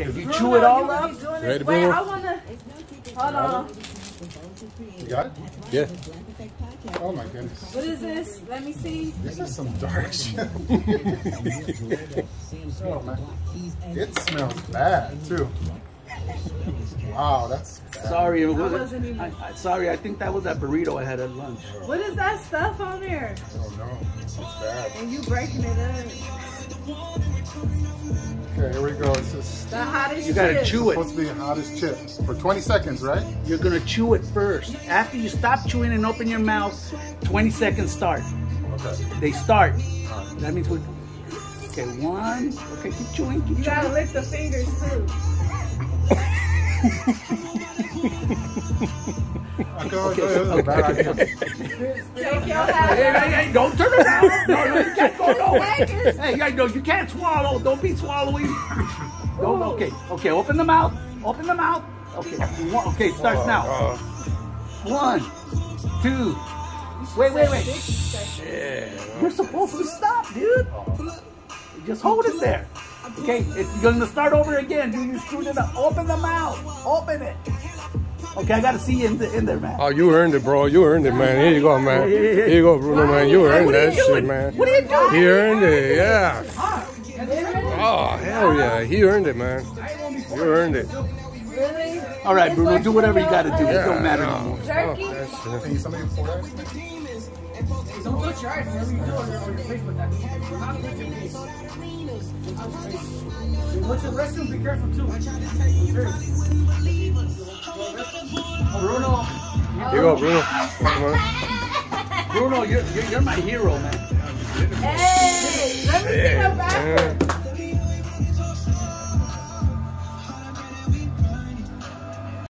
Okay, if you Bruno, chew it all you up, be doing Ready, it. Wait, I wanna. Hold on. You got it? Yeah. Oh my goodness. What is this? Let me see. This is some dark shit. oh man. It smells bad too. Wow, that's bad. sorry, it wasn't wasn't. even- I, I, sorry, I think that was that burrito I had at lunch. What is that stuff on there? Oh no, it's bad. And you breaking it up. Is The hottest You gotta chip. chew it. supposed to be the hottest chips for 20 seconds, right? You're gonna chew it first. After you stop chewing and open your mouth, 20 seconds start. Okay. They start. Uh-huh. That means we. Okay, one. Okay, keep chewing, keep You chewing. gotta lick the fingers too. I go, go, this is a bad idea. Take your Hey, hat hey, hey, don't turn around. No, no, you can't go nowhere. Hey, hey, no, you can't swallow. Don't be swallowing. Don't, okay, okay, open the mouth. Open the mouth. Okay, one, okay, starts now. Uh, One, two. Wait, wait, wait. yeah. You're supposed to stop, dude. Just hold it there. Okay, it's gonna start over again. Dude, you screwed it up. Open the mouth. Open it. Okay, I gotta see you in, the, in there, man. Oh, you earned it, bro. You earned it, man. Here you go, man. Here you go, Bruno, man. You earned that doing? shit, man. What are you doing? He earned it, yeah. Oh, hell yeah. He earned it, man. You earned it. Really? All right, Bruno, do whatever you gotta do. It don't matter no. no more. Jerky? That's, Can you somebody pour that? Don't touch your eyes whenever you do it on your face with that. Do not touch your face. What's your restroom? Be careful too. Bruno, Here you go, Bruno. Come on. Bruno, you're, you're, you're my hero, man. Hey, let me see the back. Yeah.